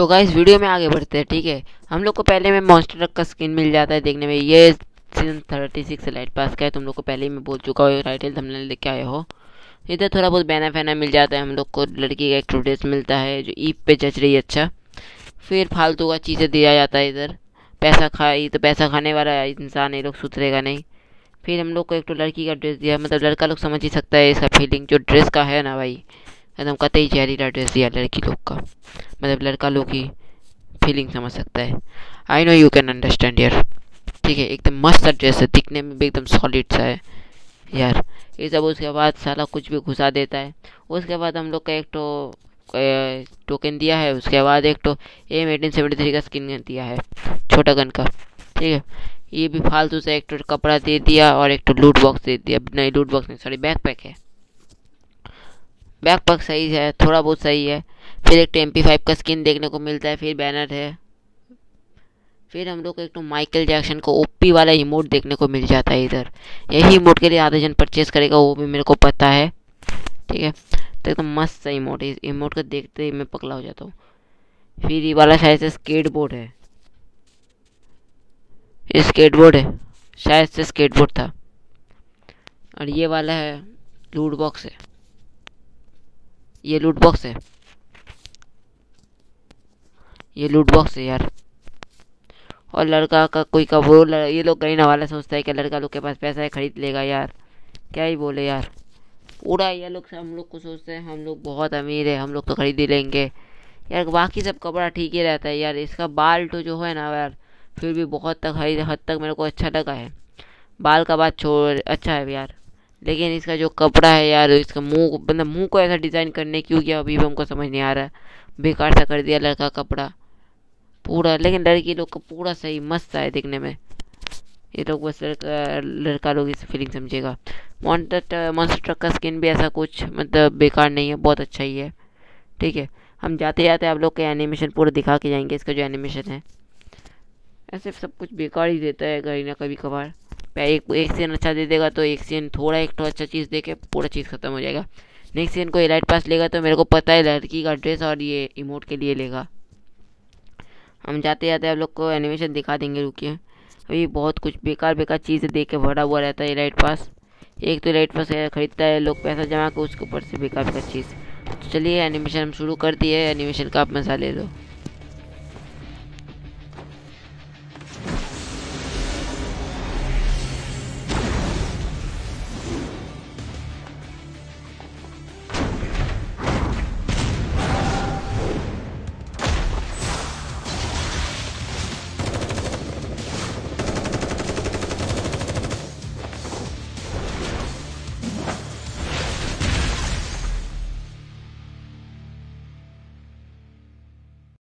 तो guys video में आगे बढ़ते हैं, ठीक है? हम लोग को पहले में मॉन्स्टर का स्किन मिल जाता है देखने में। ये season thirty six light pass का है, तुम लोग को पहले ही मैं बोल चुका हूँ टाइटल हमने लेके आए हो। इधर थोड़ा बहुत बैना फैना मिल जाता है, हम लोग को लड़की का एक ड्रेस मिलता है, जो ईप पे जच रही है अच्छा। फिर फालतू का चीज़ें दिया जाता है इधर। पैसा खाई तो पैसा खाने वाला इंसान ये लोग सुधरेगा नहीं। फिर हम लोग को एक तो लड़की का ड्रेस दिया मतलब लड़का लोग समझ ही सकता है इसका फीलिंग जो ड्रेस का है ना भाई। एकदम कतई जहरीला ड्रेस दिया लड़की लोग का। मतलब लड़का लोग की फीलिंग समझ सकता है। I know you can understand यार। ठीक है, एकदम मस्त ड्रेस है। दिखने में भी एकदम सॉलिड सा है। यार, ये सब उसके बाद साला कुछ भी घुसा देता है। उसके बाद हम लोग का एक तो टोकन दिया है। उसके बाद एक तो एम एटीन सेवेंटी थ्री का स्किन दिया है। छोटा गन का। ठीक है? ये भी फालतू से एक तो कपड़ा दे दिया और एक तो लूट बॉक्स दे दिया। नहीं लूट बॉक्स नहीं सॉरी बैक पैक है। बैक पैक सही है, थोड़ा बहुत सही है। फिर एक तो एम पी फाइव का स्किन देखने को मिलता है, फिर बैनर है। फिर हम लोग को एक तो माइकल जैक्सन को ओपी वाला इमोट देखने को मिल जाता है इधर। यही इमोट के लिए आधा जन परचेस करेगा, वो भी मेरे को पता है। ठीक है? तो एकदम तो मस्त सा इमोट है। इमोट को देखते ही मैं पकला हो जाता हूँ। फिर ये वाला शायद से स्केट बोर्ड है। ये स्केट बोर्ड है। शायद से स्केट बोर्ड था। और ये वाला है लूट बॉक्स है। ये लूट बॉक्स है। ये लूट बॉक्स है यार। और लड़का का कोई का वो ये लोग कहीं ना वाला सोचता है कि लड़का लोग के पास पैसा है, खरीद लेगा यार। क्या ही बोले यार। पूरा ये लोग हम लोग को सोचते हैं, हम लोग बहुत अमीर है, हम लोग तो खरीद ही लेंगे। यार बाकी सब कपड़ा ठीक ही रहता है यार, इसका बाल तो जो है ना यार, फिर भी बहुत तक हद तक मेरे को अच्छा लगा है। बाल का बात छोड़ अच्छा है यार। लेकिन इसका जो कपड़ा है यार, इसका मुँह मतलब मुँह को ऐसा डिज़ाइन करने क्यों किया अभी भी हमको समझ नहीं आ रहा। बेकार सा कर दिया लड़का कपड़ा। पूरा, लेकिन लड़की लोग का पूरा सही, मस्त है दिखने में। ये लोग बस लड़का लड़का लोग इस फीलिंग समझेगा। मॉन्स्टर मॉन्स्टर ट्रक का स्किन भी ऐसा कुछ मतलब बेकार नहीं है, बहुत अच्छा ही है। ठीक है, हम जाते जाते आप लोग के एनिमेशन पूरा दिखा के जाएँगे, इसका जो एनिमेशन है। ऐसे सब कुछ बेकार ही देता है, कहीं ना कभी कभार। एक एक सीन अच्छा दे देगा तो एक सीन थोड़ा एक तो अच्छा चीज़ दे के पूरा चीज़ ख़त्म हो जाएगा। नेक्स्ट सीन को एलाइट पास लेगा तो मेरे को पता है लड़की का ड्रेस और ये इमोट के लिए लेगा। हम जाते जाते आप लोग को एनिमेशन दिखा देंगे, रुकिए। अभी बहुत कुछ बेकार बेकार चीज़ें देख के भरा हुआ रहता है लाइट पास एक तो लाइट पास खरीदता है लोग पैसा जमा कर उसके ऊपर से बेकार बेकार चीज़। तो चलिए एनिमेशन हम शुरू कर दिए एनिमेशन का आप मज़ा ले लो।